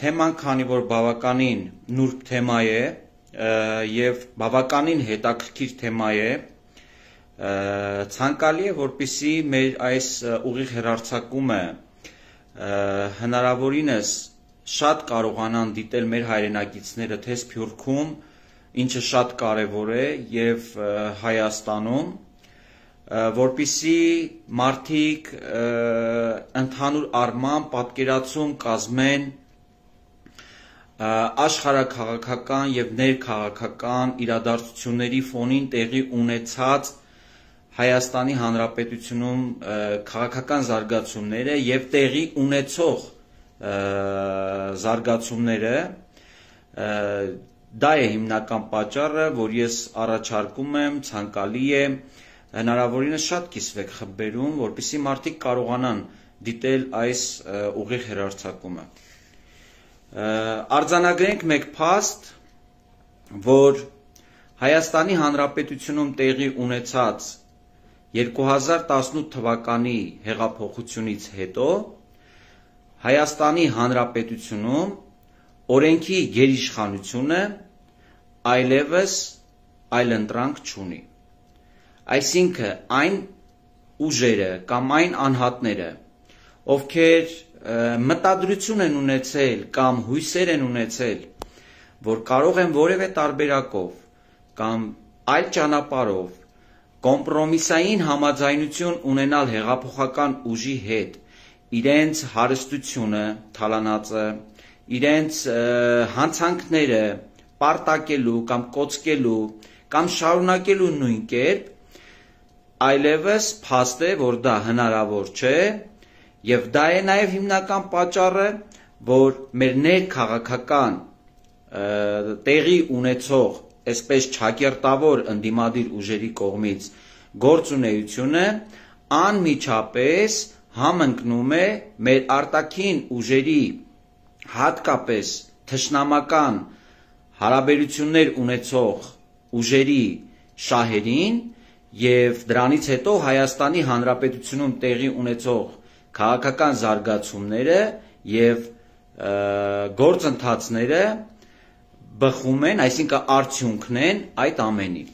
թեման քանի որ բավականին նուրբ թեմա է եւ բավականին հետաքրքիր թեմա է, ցանկալի է որպիսի մեր այս ուղիղ հերարցակումը հնարավորինս շատ կարողանան դիտել մեր հայրենակիցները թե Սփյուռքում, ինչը շատ կարևոր է եւ Հայաստանում, որpիսի մարդիկ ընդհանուր առմամբ պատկերացում կազմեն աշխարհակաղակական եւ ներքաղաքական իրադարձությունների ֆոնին տեղի ունեցած Հայաստանի Հանրապետությունում քաղաքական զարգացումները եւ տեղի ունեցող զարգացումները դա է հիմնական պատճառը, որ ես առաջարկում եմ, ցանկալի է հնարավորինս շատ կիսվեք խմբերում, որpիսի մարդիկ կարողանան դիտել այս ուղիղ հերարցակումը։ Արձանագրենք մեկ փաստ, որ Հայաստանի Հանրապետությունում տեղի ունեցած 2018 թվականի հեղափոխությունից հետո Հայաստանի Հանրապետությունում օրենքի գերիշխանությունը այլևս այլընտրանք չունի։ Այսինքն այն ուժերը կամ այն անհատները, ովքեր մտադրություն են ունեցել կամ հույսեր են ունեցել, որ կարող են որևէ տարբերակով կամ այլ ճանապարհով կոմպրոմիսային համաձայնություն ունենալ հեղափոխական ուժի հետ, իրենց հարստությունը թալանածը, իրենց հանցանքները պարտակելու կամ կոծկելու կամ շարունակելու նույն կերպ այլևս փաստ է, որ դա հնարավոր չէ, եւ դա է նաեւ հիմնական պատճառը, որ մեր ներքաղաքական տեղի ունեցող այսպես ճակերտավոր ընդդիմադիր ուժերի կողմից գործունեությունը անմիջապես համընկնում է մեր արտաքին ուժերի հատկապես թշնամական հարաբերություններ ունեցող ուժերի շահերին եւ դրանից հետո Հայաստանի Հանրապետությունում տեղի ունեցող քաղաքական զարգացումները եւ գործընթացները բխում են, այսինքն արդյունքն են այդ ամենի։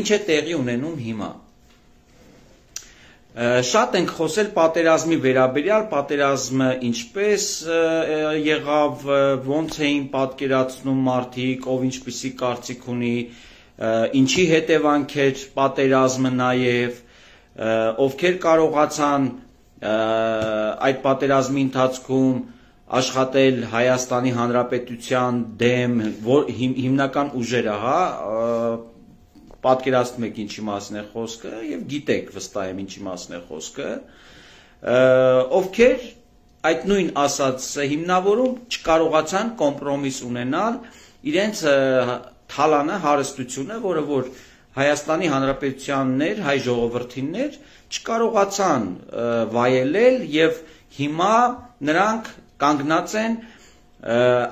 Ինչ է տեղի ունենում հիմա։ Շատ ենք խոսել պատերազմի վերաբերյալ, պատերազմը ինչպես եղավ, ոնց էին պատկերացնում մարդիկ, ով ինչպիսի կարծիք ունի, ինչի հետևանք էր պատերազմը նաև, ովքեր կարողացան այդ պատերազմի ընթացքում աշխատել Հայաստանի Հանրապետության դեմ հիմնական ուժերը, հա, պատկերացնում եք ինչի մասին է խոսքը եւ գիտեք վստահ եմ ինչի մասին է խոսքը, ովքեր այդ նույն ասածը հիմնավորում չկարողացան կոմպրոմիս ունենալ իրենց թալանը, հարստությունը, որը որ Հայաստանի Հանրապետությաններ, հայ ժողովրդիններ չկարողացան վայելել եւ հիմա նրանք կանգնած են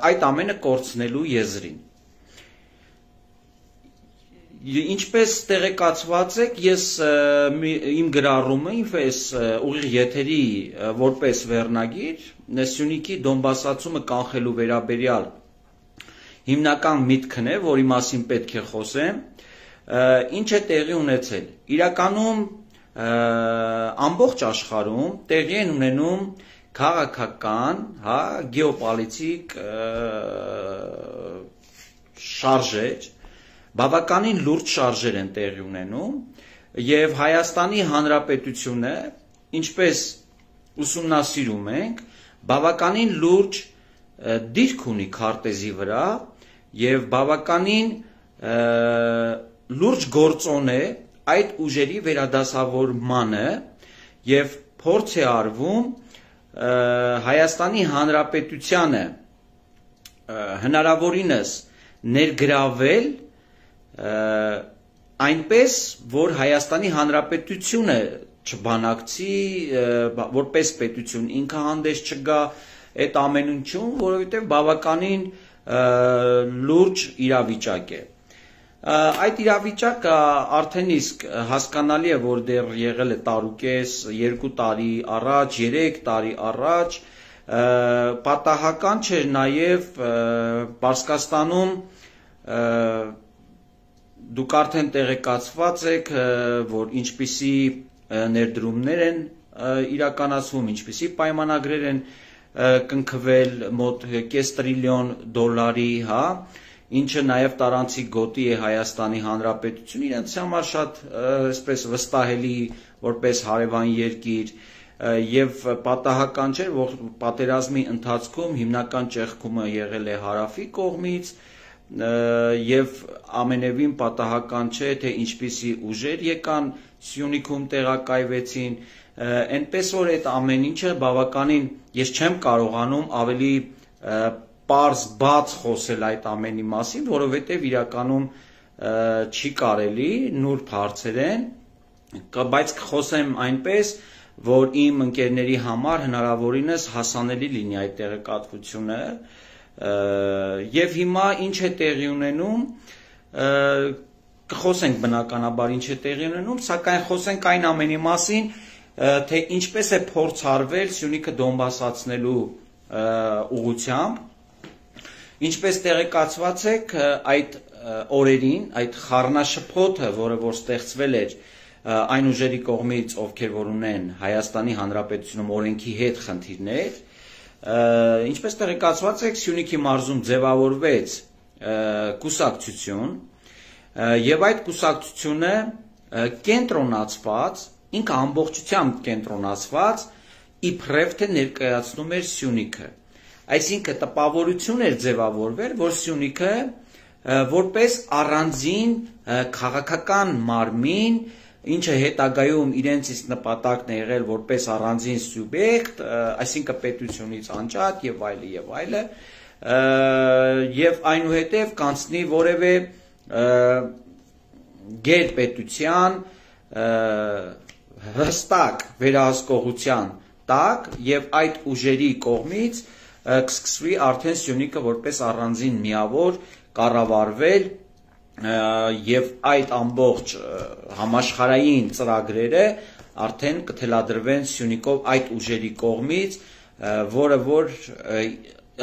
այդ ամենը կորցնելու եզրին։ Ինչպես տեղեկացված եք, ես իմ գրառումը, ինքս ուղիղ եթերի որպես վերնագիր Սյունիքի Դոնբասացումը կանխելու վերաբերյալ հիմնական միտքն է, որի մասին պետք է խոսեմ, ինչ է տեղի ունեցել։ Իրականում ամբողջ աշխարհում տեղի են ունենում քաղաքական, հա, գեոպոլիտիկ շարժեր, բավականին լուրջ շարժեր են տեղի ունենում եւ Հայաստանի Հանրապետությունը, ինչպես ուսումնասիրում ենք, բավականին լուրջ դիրք ունի քարտեզի վրա եւ բավականին լուրջ գործոն է այդ ուժերի վերադասավորմանը եւ փորձ է արվում Հայաստանի Հանրապետությանը հնարավորինս ներգրավել այնպես, որ Հայաստանի Հանրապետությունը չբանակցի որպես պետություն, ինքը հանդես չգա այդ ամենունչում, որովհետև բավականին լուրջ իրավիճակ է։ Այդ իրավիճակը արդեն իսկ հասկանալի է, որ դեռ եղել է տարուկես, 2 տարի առաջ, 3 տարի առաջ, պատահական չէր նաև Պարսկաստանում դուք արդեն տեղեկացված եք, որ ինչպիսի ներդրումներ են իրականացվում, ինչպիսի պայմանագրեր են կնքվել մոտ կես տրիլիոն դոլարի, հա, ինչը նաև տարանցիկ գոտի է Հայաստանի Հանրապետություն իրենց համար շատ այսպես վստահելի որպես հարևան երկիր եւ պատահական չէ որ պատերազմի ընթացքում հիմնական ճեղքումը եղել է հարավի կողմից եւ ամենևին պատահական չէ թե ինչպիսի ուժեր եկան Սյունիքում տեղակայվեցին այնպես որ այդ ամեն ինչը բավականին ես չեմ կարողանում ավելի պարզ բաց խոսել այդ ամենի մասին, որովհետև իրականում չի կարելի նուրբ հարցեր են, բայց կխոսեմ այնպես, որ իմ ընկերների համար հնարավորինս հասանելի լինի այդ տեղեկատվությունը եւ հիմա ինչ է տեղի ունենում կխոսենք բնականաբար ինչ է տեղի ունենում, սակայն խոսենք այն ամենի մասին, թե ինչպես է փորձ արվել Սյունիքը Դոնբասացնելու ուղությամբ Ինչպես տեղեկացված եք, այդ օրերին, այդ խառնաշփոթը, որը որ ստեղծվել էր այն ուժերի կողմից, ովքեր որ ունեն Հայաստանի Հանրապետությունում օրենքի հետ խնդիրներ, ինչպես տեղեկացված եք, Սյունիքի մարզում ձևավորվեց կուսակցություն, եւ այդ կուսակցությունը կենտրոնացված, ինքը ամբողջությամբ կենտրոնացված իբրև թե ներկայացնում էր Սյունիքը Այսինքն տպավորություն էր ձևավորվել, որ Սյունիքը որպես առանձին քաղաքական մարմին, ինչը հետագայում իրենց իսկ նպատակն է եղել որպես առանձին սուբյեկտ, այսինքն պետությունից անջատ եւ այլը եւ այլը, եւ այնուհետեւ կանցնի որևէ գերպետության հստակ վերահսկողության տակ եւ այդ ուժերի կողմից կսկսվի արդեն Սյունիքը որպես առանձին միավոր կառավարվել եւ այդ ամբողջ համաշխարային ծրագրերը արդեն կթելադրվեն Սյունիքով այդ ուժերի կողմից, որը որ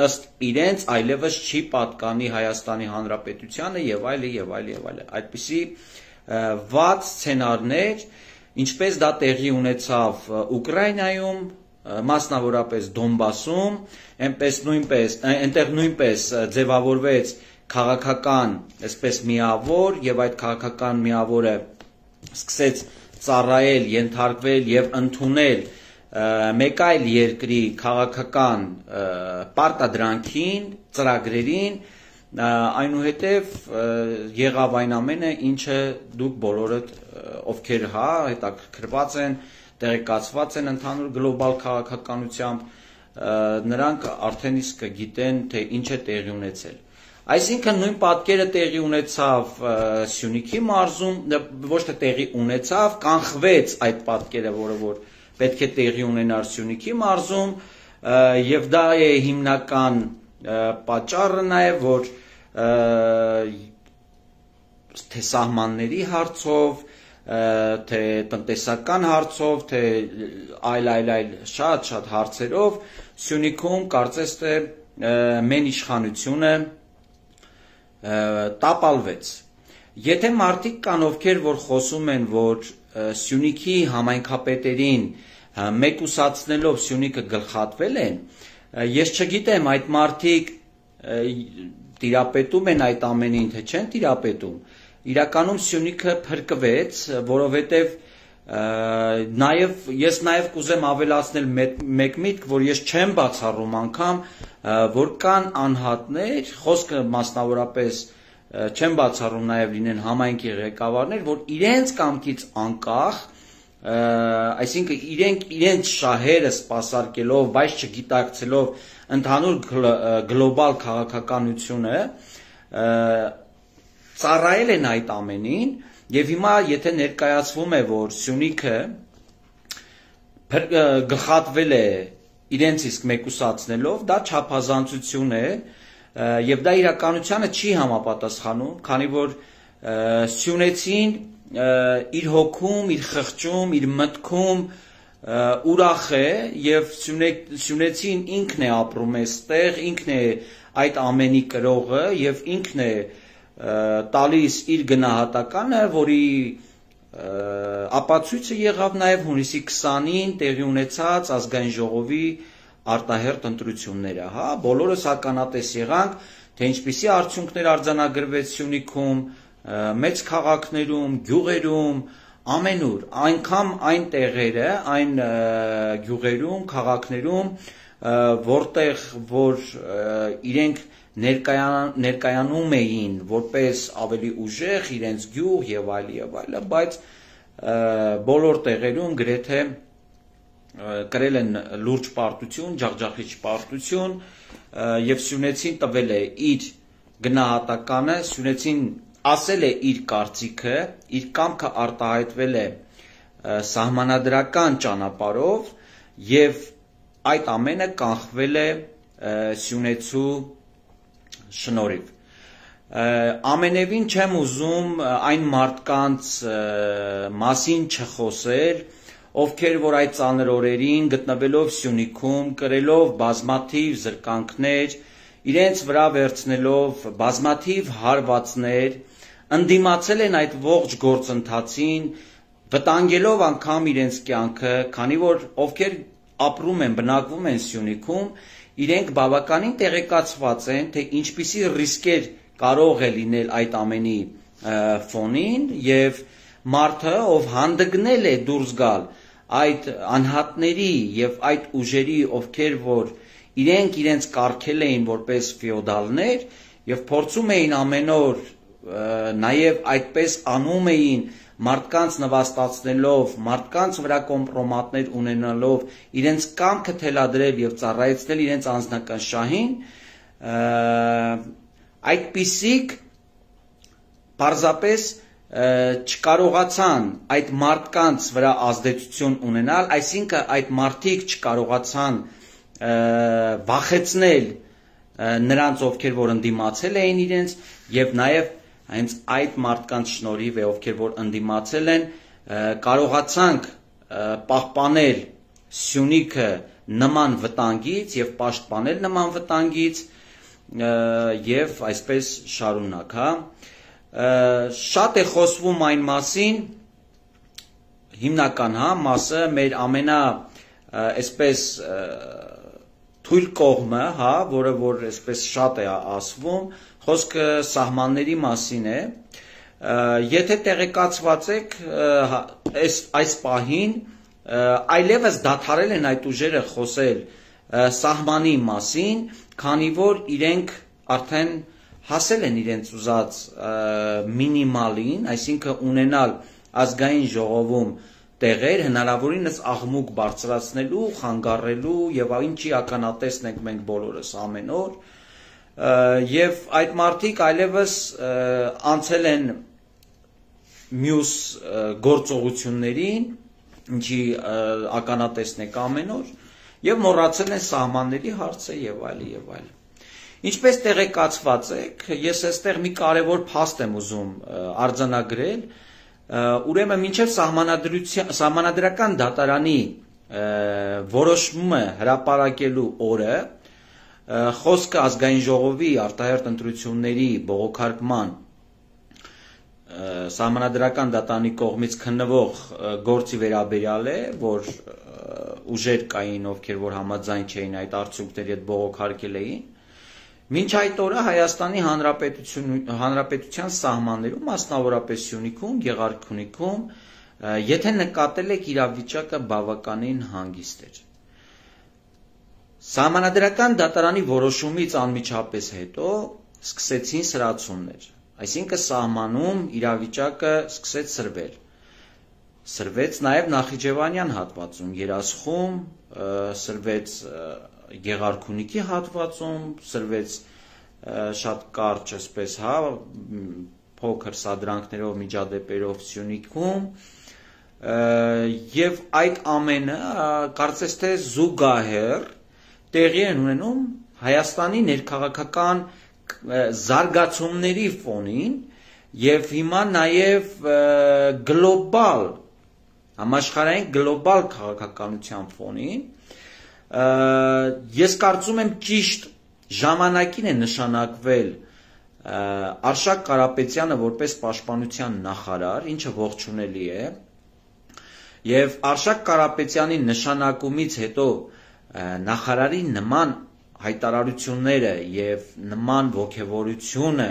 ըստ իրենց այլևս չի պատկանի Հայաստանի Հանրապետությանը եւ այլը եւ այլը եւ այլը։ Այդպիսի վատ սցենարներ, ինչպես դա տեղի ունեցավ Ուկրաինայում, մասնավորապես Դոնբասում, այնպես նույնպես այնտեղ նույնպես ձևավորվեց քաղաքական, այսպես միավոր եւ այդ քաղաքական միավորը սկսեց ծառայել, ենթարկվել եւ ընդունել մեկ այլ երկրի քաղաքական պարտադրանքին, ծրագրերին, այնուհետև եղավ այն ամենը, ինչը դուք բոլորդ ովքեր հա հետաքրքրված են տեղեկացված են ընդհանուր գլոբալ քաղաքականությամբ նրանք արդեն իսկ գիտեն թե ինչ է տեղի ունեցել Այսինքն նույն պատկերը տեղի ունեցավ Սյունիքի մարզում, ոչ թե տեղի ունեցավ, կանխվեց այդ պատկերը, որը որ պետք է տեղի ունենար Սյունիքի մարզում, եւ դա է հիմնական պատճառը նաեւ, որ թե սահմանների հարցով, թե տնտեսական հարցով, թե այլ այլ այլ շատ-շատ հարցերով Սյունիքում կարծես թե մեն իշխանությունը տապալվեց։ Եթե մարդիկ կան ովքեր որ խոսում են, որ Սյունիքի համայնքապետերին մեկուսացնելով Սյունիքը գլխատվել են, ես չգիտեմ այդ մարդիկ տիրապետում են այդ ամենին, թե չեն տիրապետում, իրականում Սյունիքը փրկվեց, որովհետև նաև ես նաև կուզեմ ավելացնել մեկ միտք, որ ես չեմ բացառում անգամ, որ կան անհատներ, խոսքը մասնավորապես չեմ բացառում նաև լինեն համայնքի ղեկավարներ, որ իրենց կամքից անկախ այսինքն իրենք իրենց շահերը սпасարկելով, բայց չգիտակցելով ընդհանուր գլոբալ քաղաքականությունը ծառայել են այդ ամենին եւ հիմա եթե ներկայացվում է որ Սյունիքը գլխատվել է իրենց իսկ մեկուսացնելով, դա չափազանցություն է եւ դա իրականությանը չի համապատասխանում, քանի որ Սյունեցին իր հոգում, իր խղճում, իր մտքում ուրախ է եւ Սյունեցին ինքն է ապրում այստեղ, ինքն է այդ ամենի կրողը եւ ինքն է տալիս իր գնահատականը, որի ապացույցը եղավ նաև հունիսի 20-ին տեղի ունեցած ազգային ժողովի արտահերտ ընտրությունները, հա, բոլորս ականատես եղանք, թե ինչպիսի արդյունքներ արձանագրվեց Սյունիքում, մեծ քաղաքներում, գյուղերում, ամենուր, այնքան այն տեղերը, այն գյուղերում, քաղաքներում, որտեղ որ իրենք ներկայան, ներկայանում էին որպես ավելի ուժեղ իրենց գյուղ եւ այլ եւ այլը, բայց բոլոր տեղերում գրեթե կրել են լուրջ պարտություն, ջախջախիչ պարտություն եւ Սյունեցին տվել է իր գնահատականը, Սյունեցին ասել է իր կարծիքը, իր կամքը արտահայտվել է սահմանադրական ճանապարով եւ այդ ամենը կանխվել է Սյունեցու շնորհիվ ամենևին չեմ ուզում այն մարդկանց մասին չխոսել, ովքեր որ այդ ծանր օրերին գտնվելով Սյունիքում, կրելով բազմաթիվ զրկանքներ, իրենց վրա վերցնելով բազմաթիվ հարվածներ, ընդդիմացել են այդ ողջ գործընթացին, վտանգելով անգամ իրենց կյանքը, քանի որ ովքեր ապրում են, բնակվում են Սյունիքում, իրենք բավականին տեղեկացված են, թե ինչպիսի ռիսկեր կարող է լինել այդ ամենի ֆոնին եւ մարդը, ով հանդգնել է դուրս գալ այդ անհատների եւ այդ ուժերի, ովքեր որ իրենք իրենց կարգել էին որպես ֆեոդալներ եւ փորձում էին ամեն օր նաեւ այդպես անում էին մարդկանց նվաստացնելով, մարդկանց վրա կոմպրոմատներ ունենալով, իրենց կամքը թելադրել եւ ծառայեցնել իրենց անձնական շահին, այդպիսիք պարզապես չկարողացան այդ մարդկանց վրա ազդեցություն ունենալ, այսինքն այդ մարդիկ չկարողացան վախեցնել նրանց, ովքեր որ ընդդիմացել էին իրենց եւ նաեւ հենց այդ մարդկանց շնորհիվ է, ովքեր որ ընդդիմացել են, կարողացանք պահպանել Սյունիքը նման վտանգից եւ պաշտպանել նման վտանգից եւ այսպես շարունակ, հա շատ է խոսվում այն մասին հիմնական հա մասը մեր ամենա այսպես թույլ կողմը, հա, որը որ այսպես շատ է ասվում, խոսքը սահմանների մասին է։ Եթե տեղեկացված եք այս այս պահին այլևս դադարել են այդ ուժերը խոսել սահմանի մասին, քանի որ իրենք արդեն հասել են իրենց ուզած մինիմալին, այսինքն ունենալ ազգային ժողովում տեղեր հնարավորինս աղմուկ բարձրացնելու, խանգարելու եւ ինչի ականատեսն ենք մենք բոլորս ամեն օր եւ այդ մարտիկ այլևս անցել են մյուս գործողություններին, ինչի ականատեսն եք ամեն օր եւ մոռացել են սահմանների հարցը եւ այլ եւ այլ։ Ինչպես տեղեկացված եք, ես այստեղ մի կարևոր փաստ եմ ուզում արձանագրել, ուրեմն մինչև սահմանադրության սահմանադրական դատարանի որոշումը հրապարակելու օրը խոսքը ազգային ժողովի արտահերտ ընտրությունների բողոքարկման սահմանադրական դատանի կողմից քննվող գործի վերաբերյալ է, որ ուժեր կային, ովքեր որ համաձայն չէին այդ արդյունքների հետ բողոքարկել էին Մինչ այդ օրը Հայաստանի Հանրապետություն Հանրապետության սահմաններում, մասնավորապես Սյունիքում, Գեղարքունիքում, եթե նկատել եք իրավիճակը բավականին հանգիստ էր։ Սահմանադրական դատարանի որոշումից անմիջապես հետո սկսեցին սրացումներ։ Այսինքն սահմանում իրավիճակը սկսեց սրվել։ Սրվեց նաև Նախիջևանյան հատվածում, Երասխում, սրվեց Գեղարքունիքի հատվածում սրվեց շատ կարճ այսպես, հա, փոքր սադրանքներով, միջադեպերով Սյունիքում եւ այդ ամենը կարծես թե զուգահեռ տեղի են ունենում Հայաստանի ներքաղաքական զարգացումների ֆոնին եւ հիմա նաեւ գլոբալ համաշխարհային գլոբալ քաղաքականության ֆոնին ես կարծում եմ ճիշտ ժամանակին է նշանակվել Արշակ Կարապետյանը որպես պաշտպանության նախարար, ինչը ողջունելի է, եւ Արշակ Կարապետյանի նշանակումից հետո նախարարի նման հայտարարությունները եւ նման ողջավորությունը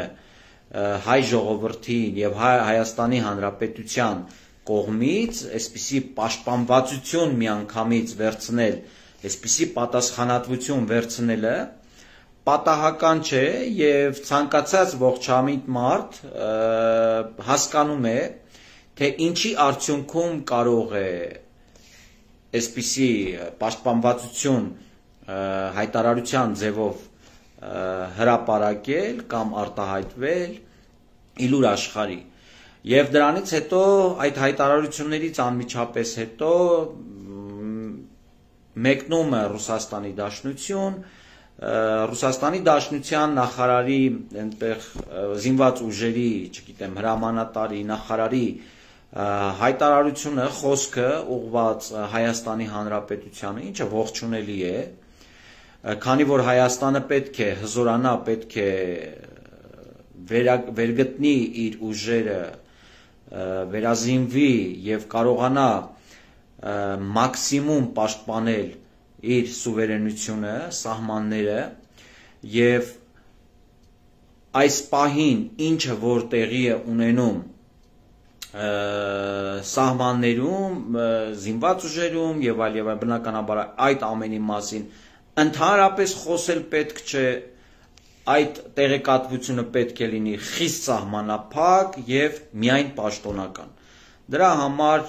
հայ ժողովրդին եւ հայ Հայաստանի Հանրապետության կողմից այսպիսի պաշտպանվածություն միանգամից վերցնել, այսպիսի պատասխանատվություն վերցնելը պատահական չէ եւ ցանկացած ողջամիտ մարդ հասկանում է թե ինչի արդյունքում կարող է այսպիսի պաշտպանվածություն հայտարարության ձևով հրապարակել կամ արտահայտվել իլուր աշխարհի Եվ դրանից հետո այդ հայտարարություններից անմիջապես հետո մեկնում է Ռուսաստանի Դաշնություն, Ռուսաստանի Դաշնության նախարարի այնտեղ զինված ուժերի, չգիտեմ, հրամանատարի, նախարարի հայտարարությունը, խոսքը ուղված Հայաստանի Հանրապետությանը, ինչը ողջունելի է, քանի որ Հայաստանը պետք է հզորանա, պետք է վերգտնի իր ուժերը, վերազինվի եւ կարողանա մաքսիմում պաշտպանել իր սուվերենությունը, սահմանները եւ այս պահին ինչը որ տեղի է ունենում սահմաններում, զինված ուժերում եւ այլ եւ այլ բնականաբար այդ ամենի մասին ընդհանրապես խոսել պետք չէ այդ տեղեկատվությունը պետք է լինի խիստ սահմանափակ եւ միայն պաշտոնական Դրա համար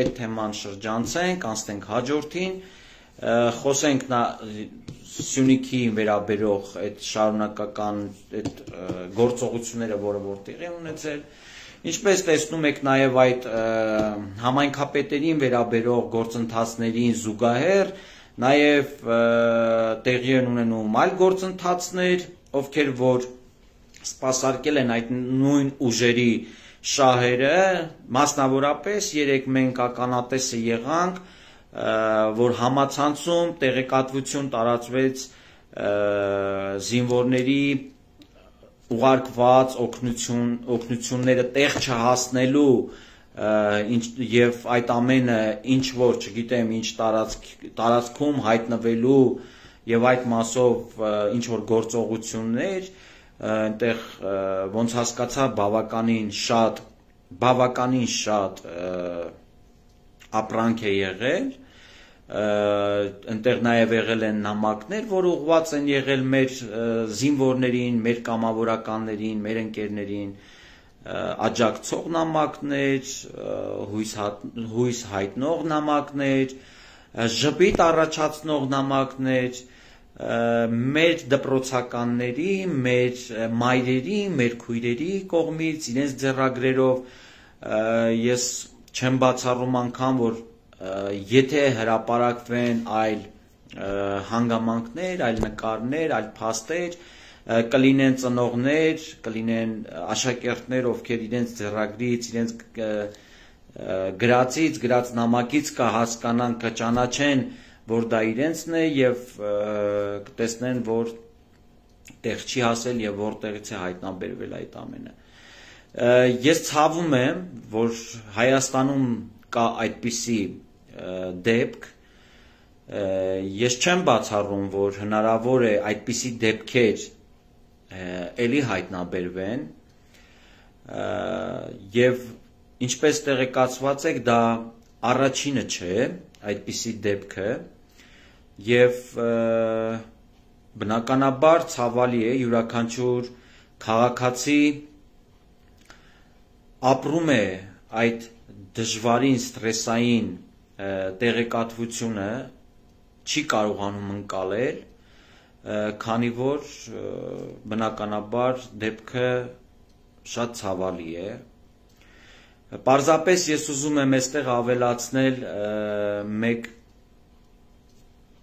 այդ թեման շրջանցենք, անցնենք հաջորդին, խոսենք նա Սյունիքի վերաբերող այդ շարունակական այդ գործողությունները, որը որտեղ է ունեցել, Ինչպես տեսնում եք նաև այդ համայնքապետերին վերաբերող գործընթացներին զուգահեռ, նաև տեղի են ունենում այլ գործընթացներ, ովքեր որ սпасարկել են այդ նույն ուժերի և, շահերը, մասնավորապես երեք մենք ականատեսը եղանք որ համացանցում տեղեկատվություն տարածվեց զինվորների ուղարկված օգնություն օգնությունները տեղ չհասնելու ինչ եւ այդ ամենը ինչ որ չգիտեմ ինչ տարածք տարածքում հայտնվելու եւ այդ մասով ինչ որ գործողություններ այնտեղ ոնց հասկացա բավականին շատ բավականին շատ ապրանք է եղել ընտեղ նաև եղել են նամակներ, որ ուղված են եղել մեր զինվորներին, մեր կամավորականներին, մեր ընկերներին, աջակցող նամակներ, հույս հույս հայտնող նամակներ, ժպիտ առաջացնող նամակներ, մեր դպրոցականների, մեր մայրերի, մեր քույրերի կողմից իրենց ձեռագրերով ես չեմ բացառում անգամ, որ եթե հրապարակվեն այլ հանգամանքներ, այլ նկարներ, այլ փաստեր, կլինեն ծնողներ, կլինեն աշակերտներ, ովքեր իրենց ձեռագրից, իրենց գրածից, գրած նամակից կհասկանան, կճանաչեն, որ դա իրենցն է եւ կտեսնեն, որ տեղ չի հասել եւ որտեղից է հայտնաբերվել այդ ամենը։ Ես ցավում եմ, որ Հայաստանում կա այդպիսի դեպք, ես չեմ բացառում, որ հնարավոր է այդպիսի դեպքեր ելի հայտնաբերվեն եւ ինչպես տեղեկացված եք, դա առաջինը չէ այդպիսի դեպքը եւ բնականաբար ցավալի է յուրաքանչյուր քաղաքացի ապրում է այդ դժվարին ստրեսային տեղեկատվությունը չի կարողանում ընկալել, քանի որ բնականաբար դեպքը շատ ցավալի է։ Պարզապես ես ուզում եմ այստեղ ավելացնել մեկ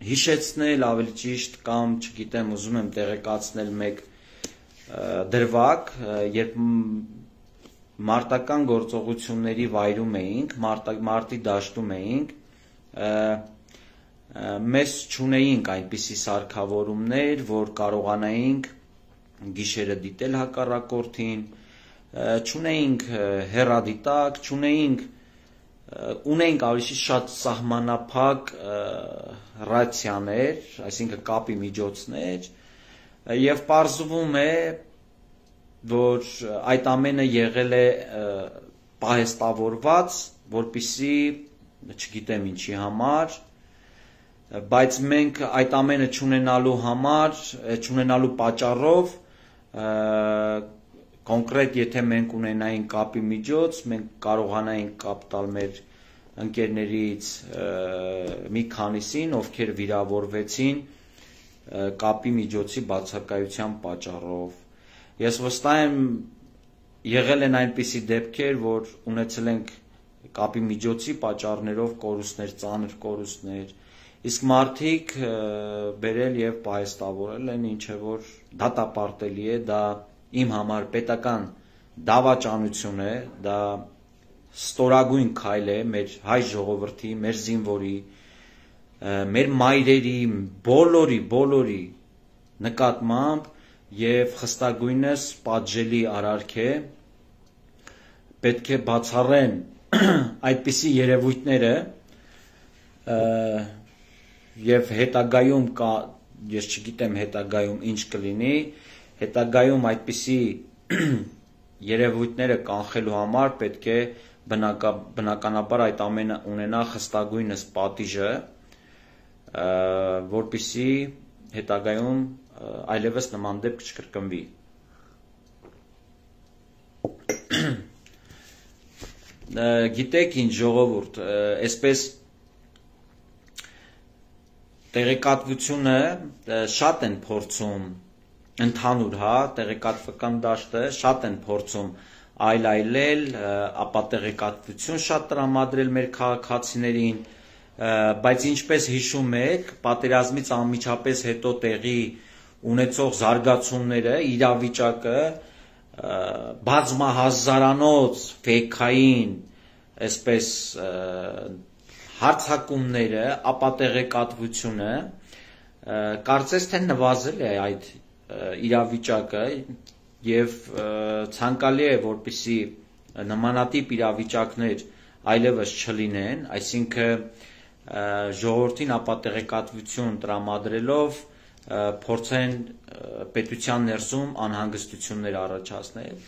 հիշեցնել ավելի ճիշտ կամ, չգիտեմ, ուզում եմ տեղեկացնել մեկ դրվագ, երբ մարտական գործողությունների վայրում էինք, մարտի դաշտում էինք, մեզ չունեինք այնպիսի սարքավորումներ, որ կարողանայինք գիշերը դիտել հակառակորդին, չունեինք հերադիտակ, չունեինք ունեինք ավելի շատ սահմանափակ ռացիաներ, այսինքն կապի միջոցներ, եւ parzվում է որ այդ ամենը եղել է պահեստավորված, որpիսի չգիտեմ ինչի համար, բայց մենք այդ ամենը ճանենալու համար, ճանենալու պատճառով կոնկրետ եթե մենք ունենայինք կապի միջոց, մենք կարողանայինք կապ տալ մեր ընկերներից մի քանիսին, ովքեր վիրավորվեցին կապի միջոցի բացակայության պատճառով։ Ես վստահ եմ եղել են այնպիսի դեպքեր, որ ունեցել ենք կապի միջոցի պատճառներով կորուստներ, ծանր կորուստներ, իսկ մարդիկ բերել եւ պահեստավորել են, ինչը որ դատապարտելի է, դա իմ համար պետական դավաճանություն է, դա ստորագույն քայլ է մեր հայ ժողովրդի, մեր զինվորի, մեր մայրերի, բոլորի, բոլորի նկատմամբ եւ խստագույնս պատժելի արարք է պետք է բացառեն այդպիսի երևույթները եւ հետագայում կա ես չգիտեմ հետագայում ինչ կլինի հետագայում այդպիսի երևույթները կանխելու համար պետք է բնակա, բնականաբար այդ ամենը ունենա խստագույնս պատիժը որպիսի հետագայում այլևս նման դեպք չկրկնվի։ Գիտեք ինչ ժողովուրդ, այսպես տեղեկատվությունը շատ են փորձում ընդհանուր, հա, տեղեկատվական դաշտը շատ են փորձում այլ-այլել, ապա տեղեկատվություն շատ տրամադրել մեր քաղաքացիներին, բայց ինչպես հիշում եք, պատերազմից անմիջապես հետո տեղի ունեցող զարգացումները, իրավիճակը բազմահազարանոց ֆեյքային այսպես հարցակումները, ապա տեղեկատվությունը կարծես թե նվազել է այդ իրավիճակը եւ ցանկալի է որպիսի նմանատիպ իրավիճակներ այլևս չլինեն, այսինքն ժողովրդին ապա տեղեկատվություն տրամադրելով փորձեն պետության ներսում անհանգստություններ առաջացնել։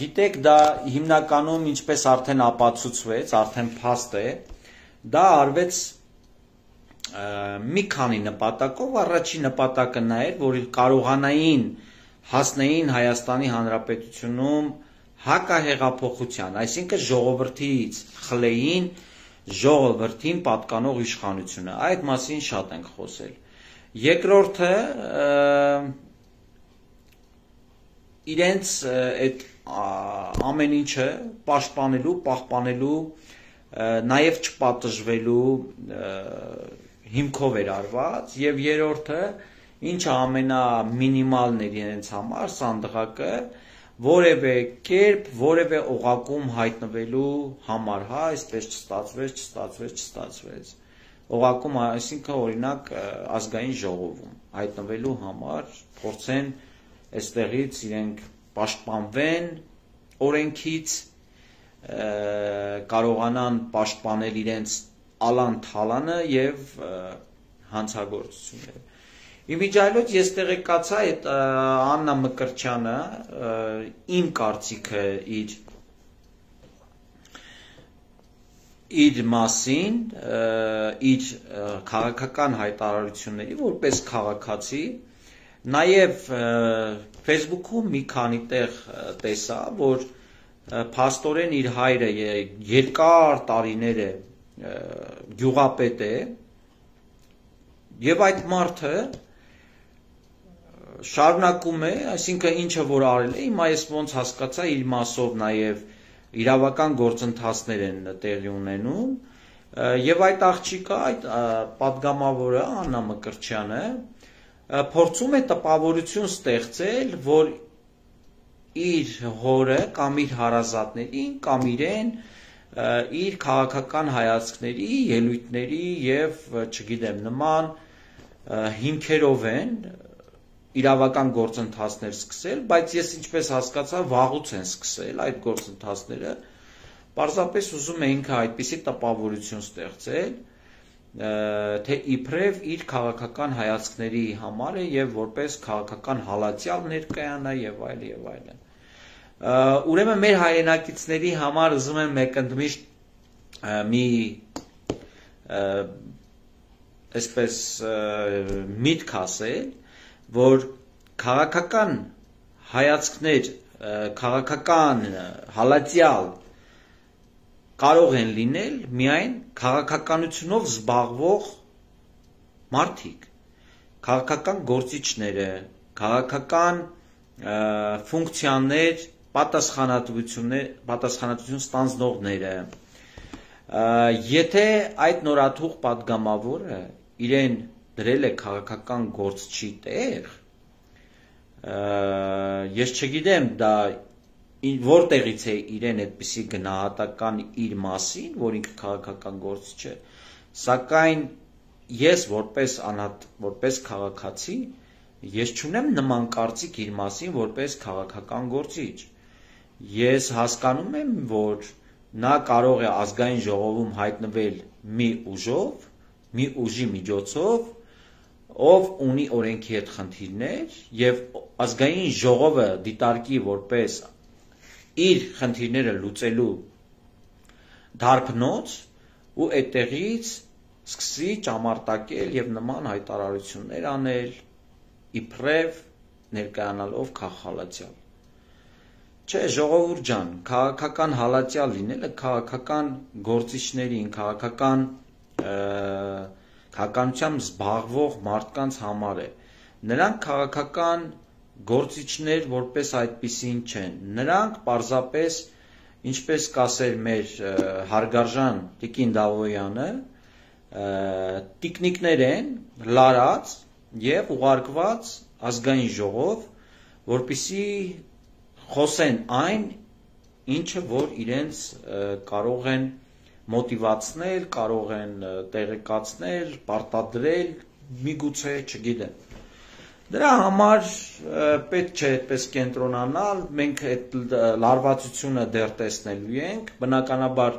Գիտեք, դա հիմնականում ինչպես արդեն ապացուցվեց, արդեն փաստ է, դա արվեց մի քանի նպատակով, առաջին նպատակը նա էր, որ կարողանային հասնեին Հայաստանի Հանրապետությունում հակահեղափոխության, այսինքն ժողովրդից խլեին ժողովրդին պատկանող իշխանությունը։ Այդ մասին շատ ենք խոսել։ Երկրորդը իրենց այդ ամեն ինչը պաշտպանելու, պահպանելու, նաև չպատժվելու հիմքով էր արված եւ երրորդը ինչը ամենամինիմալն էր իրենց համար սանդղակը որևէ կերպ որևէ օղակում հայտնվելու համար, հա, այսպես չստացվեց, չստացվեց, չստացվեց օղակում, այսինքն օրինակ ազգային ժողովում հայտնվելու համար փորձեն այստեղից իրենք պաշտպանվեն օրենքից կարողանան պաշտպանել իրենց ալան թալանը եւ հանցագործությունները Իմիջայլոց ես տեղեկացա այդ Աննա Մկրչյանը իմ կարծիքը իր իր մասին, իր քաղաքական հայտարարությունների որպես քաղաքացի, նաև Facebook-ում մի քանի տեղ տեսա, որ փաստորեն իր հայրը երկար տարիներ է գյուղապետ է եւ այդ մարդը շարունակում է, այսինքն ինչը որ արել է, հիմա ես ոնց հասկացա իր մասով նաև իրավական գործընթացներ են տեղի ունենում եւ այդ աղջիկը այդ падգամավորը Աննա Մկրչյանը փորձում է տպավորություն ստեղծել, որ իր հորը կամ իր հարազատներին կամ իրեն իր քաղաքական հայացքների, ելույթների եւ չգիտեմ նման հիմքերով են իրավական գործընթացներ սկսել, բայց ես ինչպես հասկացա, վաղուց են սկսել այդ գործընթացները։ Պարզապես ուզում է ինքը այդպիսի տպավորություն ստեղծել, թե իբրև իր քաղաքական հայացքների համար է եւ որպես քաղաքական հալածյալ ներկայանա եւ այլ եւ այլն։ Ուրեմն մեր հայրենակիցների համար ուզում եմ մեկընդմիշտ մի այսպես միտք ասել, որ քաղաքական հայացքներ, քաղաքական հալածյալ կարող են լինել միայն քաղաքականությունով զբաղվող մարդիկ, քաղաքական գործիչները, քաղաքական ֆունկցիաներ, պատասխանատվություններ, պատասխանատվություն ստանձնողները։ Եթե այդ նորաթուղ падգամավորը իրեն դրել է քաղաքական գործչի տեղ, ես չգիտեմ դա որտեղից է իրեն այդպիսի գնահատական իր մասին, որ ինքը քաղաքական գործ չէ, սակայն ես որպես անհատ որպես քաղաքացի ես չունեմ նման կարծիք իր մասին որպես քաղաքական գործիչ։ Ես հասկանում եմ, որ նա կարող է ազգային ժողովում հայտնվել մի ուժով, մի ուժի միջոցով, ով ունի օրենքի հետ խնդիրներ եւ ազգային ժողովը դիտարկի որպես իր խնդիրները լուծելու դարբնոց ու այդտեղից սկսի ճամարտակել եւ նման հայտարարություններ անել իբրև ներկայանալով քաղաքալացյալ Չէ, ժողովուրդ ջան, քաղաքական հալածյալ լինելը քաղաքական գործիչներին, քաղաքական քաղաքականությամբ զբաղվող մարդկանց համար է։ Նրանք քաղաքական գործիչներ որպես այդպիսին չեն։ Նրանք պարզապես ինչպես կասեր մեր հարգարժան Տիկին Դավոյանը, տիկնիկներ են լարած եւ ուղարկված ազգային ժողով, որpիսի խոսեն այն, ինչը որ իրենց կարող են մոտիվացնել, կարող են տեղեկացնել, պարտադրել, միգուցե, չգիտեմ Դրա համար պետք չէ այդպես կենտրոնանալ, մենք այդ լարվածությունը դեռ տեսնելու ենք, բնականաբար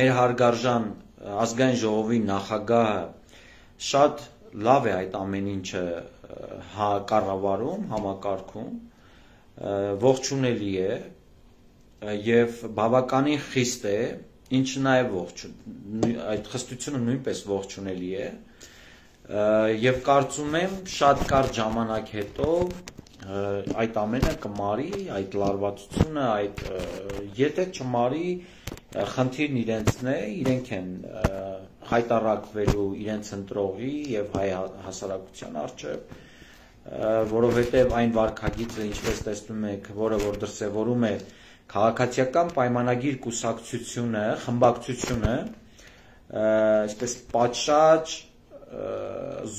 մեր հարգարժան ազգային ժողովի նախագահը շատ լավ է այդ ամեն ինչը հա կառավարում, համակարգում, ողջունելի է եւ բավականին խիստ է, ինչը նաեւ ողջուն այդ խստությունը նույնպես ողջունելի է, եւ կարծում եմ շատ կարճ ժամանակ հետո այդ ամենը կմարի, այդ լարվածությունը, այդ եթե չմարի, խնդիրն իրենցն է, իրենք են հայտարարվելու իրենց ընտրողի եւ հայ հասարակության արչեւ, որովհետեւ այն վարկագիծը, ինչպես տեսնում եք, որը որ դրսևորում է քաղաքացիական պայմանագիր կուսակցությունը, խմբակցությունը, այսպես պատշաճ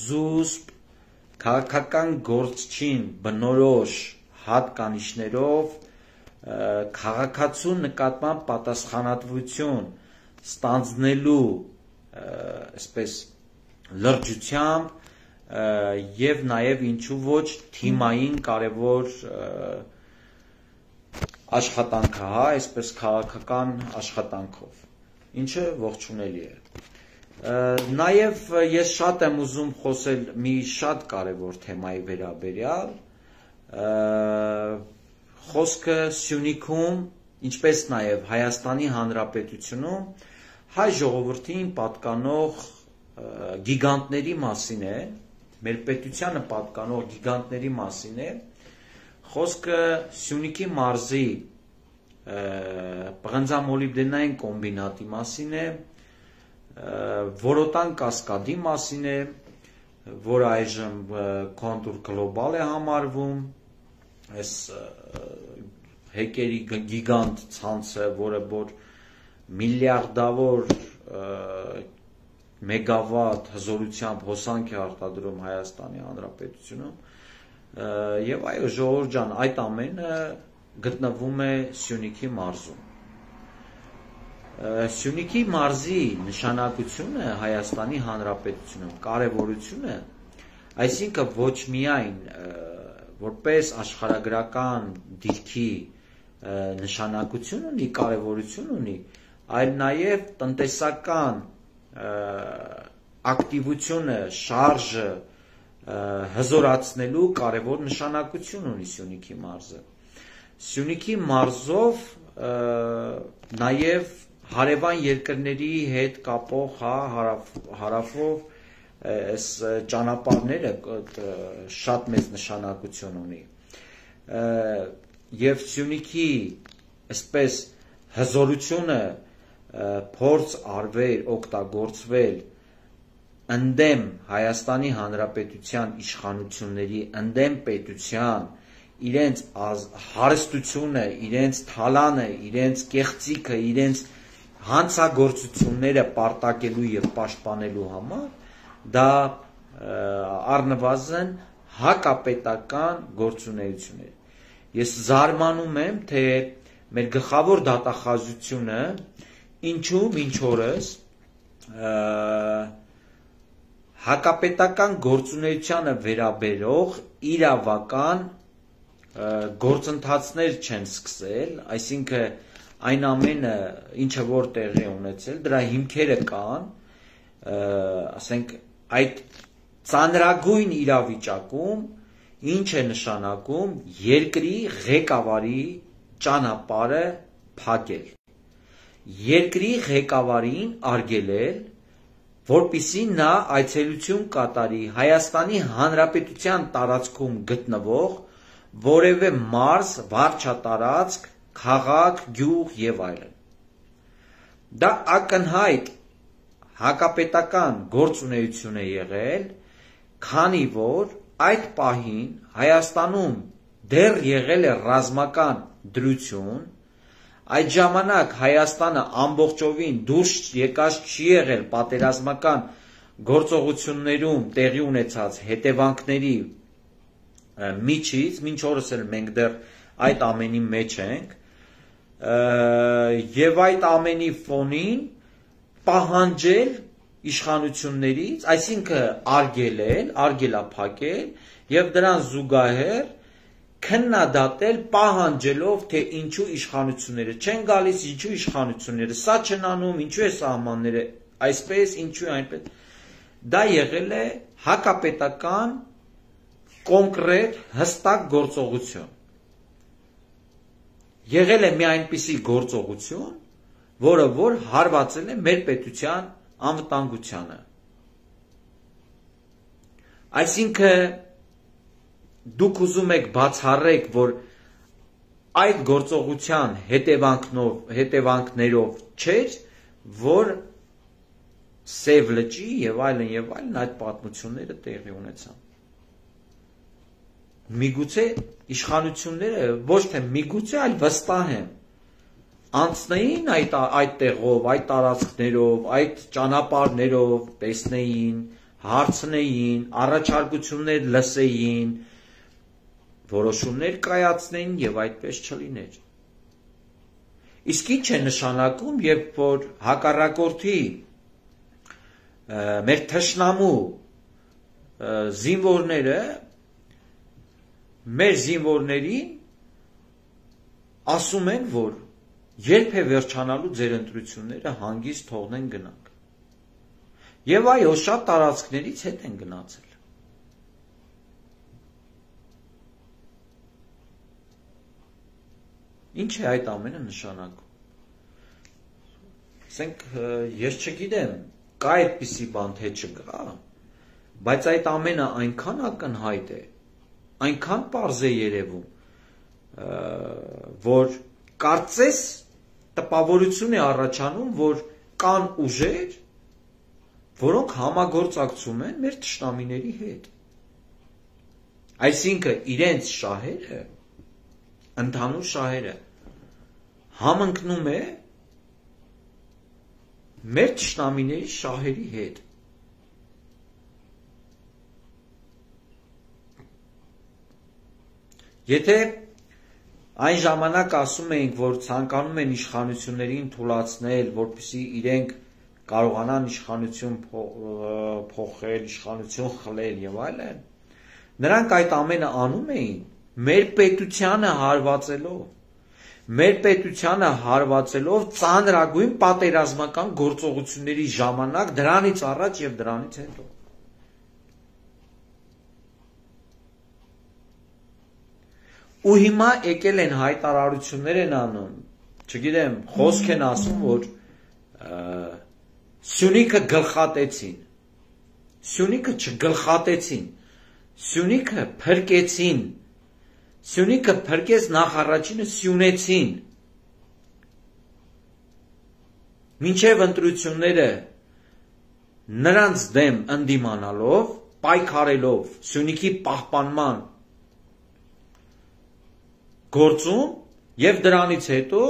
զուսպ քաղաքական գործչին բնորոշ հատկանիշներով քաղաքացու նկատմամբ պատասխանատվություն ստանձնելու այսպես լրջությամբ եւ նաեւ ինչու ոչ թիմային կարևոր աշխատանքը, հա, այսպես քաղաքական աշխատանքով, ինչը ողջունելի է։ Նաև ես շատ եմ ուզում խոսել մի շատ կարևոր թեմայի վերաբերյալ։ Խոսքը Սյունիքում, ինչպես նաև Հայաստանի Հանրապետությունում հայ ժողովրդին պատկանող գիգանտների մասին է, մեր պետությանը պատկանող գիգանտների մասին է։ Խոսքը Սյունիքի մարզի պղնձամոլիբդենային կոմբինատի մասին է, Որոտան կասկադի մասին է, որ այժմ կոնտուր գլոբալ է համարվում, այս հեկերի գիգանտ ցանցը, որը որ միլիարդավոր մեգավատ հզորությամբ հոսանք է արտադրում Հայաստանի Հանրապետությունում, Եվ այո, ժողովուրդ ջան, այդ ամենը գտնվում է Սյունիքի մարզում։ Սյունիքի մարզի նշանակությունը Հայաստանի Հանրապետությունում, կարևորությունը, այսինքն ոչ միայն որպես աշխարհագրական դիրքի նշանակություն ունի, կարևորություն ունի, այլ նաև տնտեսական ակտիվությունը, շարժը հզորացնելու կարևոր նշանակություն ունի Սյունիքի մարզը։ Սյունիքի մարզով նաև հարևան երկրների հետ կապող, հա, հարավ, հարավով այս ճանապարհները շատ մեծ նշանակություն ունի։ Եվ Սյունիքի այսպես հզորությունը փորձ արվեր օգտագործվել ընդդեմ Հայաստանի Հանրապետության իշխանությունների, ընդդեմ պետության, իրենց հարստությունը, իրենց թալանը, իրենց կեղծիքը, իրենց հանցագործությունները պարտակելու եւ պաշտպանելու համար դա առնվազն հակապետական գործունեություն է։ Ես զարմանում եմ, թե մեր գլխավոր դատախազությունը ինչու մինչ օրս հակապետական գործունեությանը վերաբերող իրավական գործընթացներ չեն սկսել, այսինքն այն ամենը, ինչը որ տեղի ունեցել, դրա հիմքերը կան, ասենք այդ ծանրագույն իրավիճակում ինչ է նշանակում երկրի ղեկավարի ճանապարհը փակել երկրի ղեկավարին արգելել որpիսի նա այցելություն կատարի Հայաստանի Հանրապետության տարածքում գտնվող որևէ մարզ, վարչատարածք, քաղաք, գյուղ եւ այլն։ Դա ակնհայտ հակապետական գործունեություն է եղել, քանի որ այդ պահին Հայաստանում դեռ եղել է ռազմական դրություն, Այդ ժամանակ Հայաստանը ամբողջովին դուրս եկած չի եղել պատերազմական գործողություններում տեղի ունեցած հետևանքների միջից, մինչ օրս էլ մենք դեռ այդ ամենի մեջ ենք, եւ այդ ամենի ֆոնին պահանջել իշխանություններից, այսինքն արգելել, արգելափակել եւ դրան զուգահեռ քննադատել պահանջելով թե ինչու իշխանությունները չեն գալիս, ինչու իշխանությունները սա չեն անում, ինչու է սահմանները այսպես, ինչու այնպես։ Դա եղել է հակապետական կոնկրետ հստակ գործողություն։ Եղել է մի այնպիսի գործողություն, որը որ հարվածել է մեր պետության անվտանգությանը։ Այսինքն դուք ուզում եք բացառեք, որ այդ գործողության հետևանքնով հետևանքներով չէր, որ Սև լճի եւ այլն եւ այլն այդ պատմությունները տեղի ունեցան։ Միգուցե իշխանությունները ոչ թե միգուցե, այլ վստահ եմ անցնեին այդ այդ տեղով, այդ տարածքներով, այդ ճանապարհներով, տեսնեին, հարցնեին, առաջարկություններ լսեին, որոշումներ կայացնեին եւ այդպես չլիներ։ Իսկ ինչ է նշանակում, երբ որ հակառակորդի մեր թշնամու զինվորները մեր զինվորներին ասում են, որ երբ է վերջանալու ձեր ընտրությունները հանգիստ թողնեն գնանք։ Եվ այո, շատ տարածքներից հետ են գնացել։ Ինչ է այդ ամենը նշանակում։ Ասենք ես չգիտեմ, կա այդպիսի բան թե չկա, բայց այդ ամենը այնքան ակնհայտ է, այնքան པարզ է երևում, որ կարծես տպավորություն է առաջանում, որ կան ուժեր, որոնք համագործակցում են մեր ճշտամիների հետ։ Այսինքն իրենց շահերը ընդհանուր շահերը համընկնում է մեր ճշտամիների շահերի հետ։ Եթե այն ժամանակ ասում էինք, որ ցանկանում են իշխանություններին թույլաtsնել, որպեսզի իրենք կարողանան իշխանություն փոխել, իշխանություն խլել եւ այլն, նրանք այդ ամենը անում էին մեր պետությանը հարվածելով մեր պետությանը հարվածելով ծանրագույն պատերազմական գործողությունների ժամանակ դրանից առաջ եւ դրանից հետո ու հիմա եկել են հայտարարություններ են անում, չգիտեմ, խոսք են ասում, որ Սյունիքը գլխատեցին։ Սյունիքը չգլխատեցին։ Սյունիքը փրկեցին։ Սյունիքը փրկեց նախարարինը սյունեցին։ Մինչև ընտրությունները նրանց դեմ ընդդիմանալով, պայքարելով Սյունիքի պահպանման գործում եւ դրանից հետո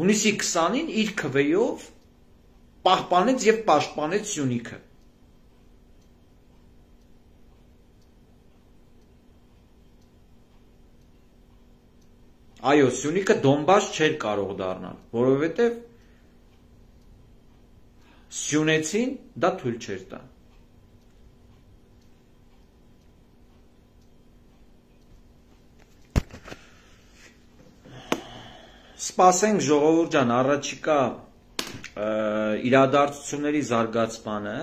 հունիսի 20-ին իր քվեյով պահպանեց եւ պաշտպանեց Սյունիքը։ Այո, Սյունիքը Դոնբաս չէր կարող դառնալ, որովհետեւ Սյունեցին դա թույլ չէր տա։ Սպասենք ժողովուրդ ջան, առաջիկա իրադարձությունների զարգացմանը,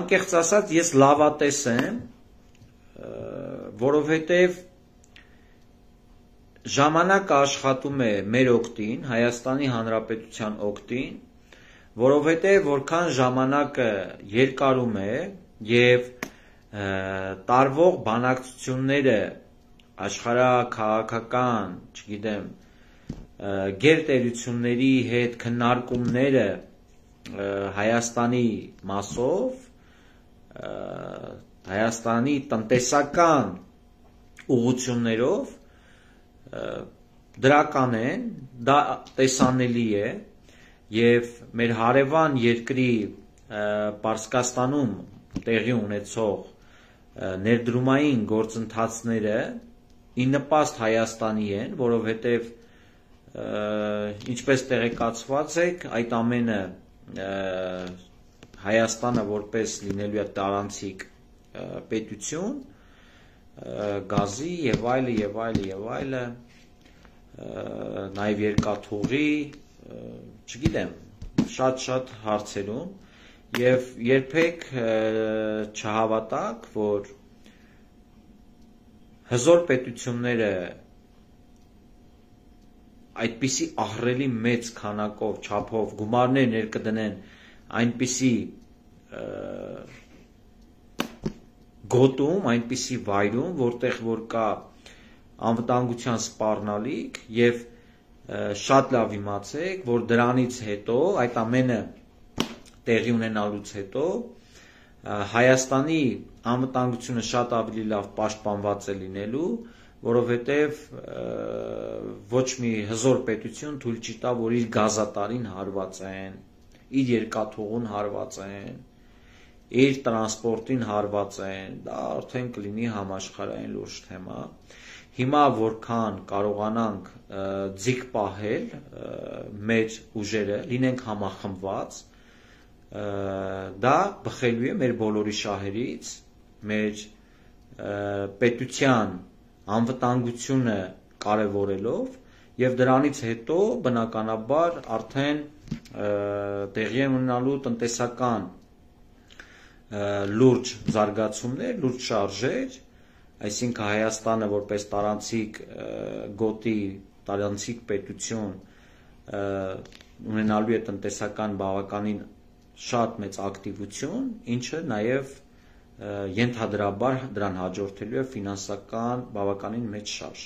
անկեղծ ասած ես լավատես եմ, որովհետև ժամանակը աշխատում է մեր օգտին, Հայաստանի Հանրապետության օգտին, որովհետև որքան ժամանակը երկարում է եւ տարվող բանակցությունները աշխարհակաղակական, չգիտեմ, գերտերությունների հետ քննարկումները Հայաստանի մասով Հայաստանի տնտեսական ուղություններով դրական են, դա տեսանելի է եւ մեր հարևան երկրի Պարսկաստանում տեղի ունեցող ներդրումային գործընթացները ի նպաստ Հայաստանի են, որովհետեւ ինչպես տեղեկացված եք, այդ ամենը Հայաստանը որպես լինելու է տարանցիկ պետություն, գազի եւ այլը եւ այլը եւ այլը նաեւ երկաթուղի, չգիտեմ, շատ-շատ հարցերում եւ երբեք չհավատակ, որ հզոր պետությունները այդպիսի ահռելի մեծ քանակով, չափով գումարներ ներկդնեն այնպիսի գոտում, այնպիսի վայրում, որտեղ որ կա անվտանգության սպառնալիք եւ շատ լավ իմացեք, որ դրանից հետո այդ ամենը տեղի ունենալուց հետո Հայաստանի անվտանգությունը շատ ավելի լավ պաշտպանված է լինելու, որովհետև ոչ մի հզոր պետություն թույլ չի տա, որ իր գազատարին հարվածեն, իր երկաթուղուն հարվածեն, իր տրանսպորտին հարվածեն, դա արդեն կլինի համաշխարհային լուրջ թեմա։ Հիմա որքան կարողանանք ձիգ պահել մեր ուժերը, լինենք համախմբված, դա բխելու է մեր բոլորի շահերից, մեր պետության անվտանգությունը կարևորելով եւ դրանից հետո բնականաբար արդեն տեղի ունենալու տնտեսական լուրջ զարգացումներ, լուրջ շարժեր, այսինքն Հայաստանը որպես տարանցիկ գոտի, տարանցիկ պետություն ունենալու է տնտեսական բավականին շատ մեծ ակտիվություն, ինչը նաև ենթադրաբար դրան հաջորդելու է ֆինանսական բավականին մեծ շարժ։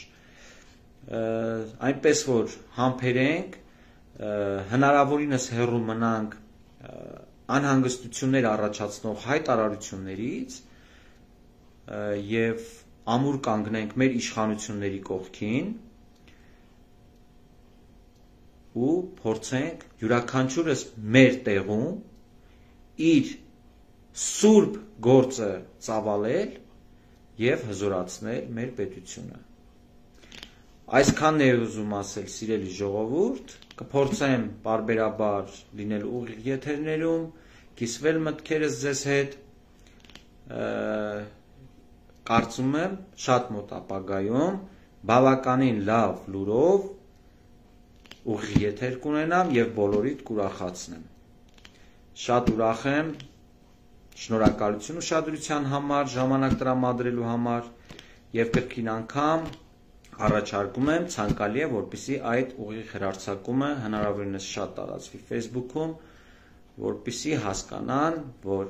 Այնպես որ համբերենք հնարավորինս հեռու մնանք անհանգստություններ առաջացնող հայտարարություններից եւ ամուր կանգնենք մեր իշխանությունների կողքին ու փորձենք յուրաքանչյուրս մեր տեղում իր սուրբ գործը ծավալել եւ հզորացնել մեր պետությունը։ Այսքանն է ուզում ասել, սիրելի ժողովուրդ, կփորձեմ բարբերաբար լինել ուղիղ եթերներում, կիսվել մտքերս ձեզ հետ, կարծում եմ շատ մոտ ապագայում բավականին լավ լուրով ուղիղ եթեր կունենամ եւ բոլորիդ կուրախացնեմ։ Շատ ուրախ եմ, շնորհակալություն ուշադրության համար, ժամանակ տրամադրելու համար եւ կրկին անգամ առաջարկում եմ ցանկալի է որպիսի այդ ուղիղ հերարցակումը հնարավորինս շատ տարածվի Facebook-ում, որպիսի հասկանան, որ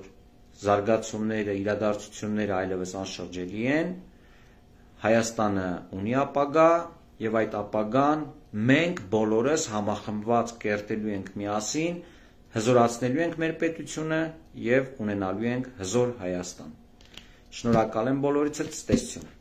զարգացումները, իրադարձությունները այլևս անշրջելի են, Հայաստանը ունի ապագա եւ այդ ապագան մենք բոլորս համախմբված կերտելու ենք միասին, հզորացնելու ենք մեր պետությունը եւ ունենալու ենք հզոր Հայաստան։ Շնորհակալ եմ բոլորիցս, ցտեսություն։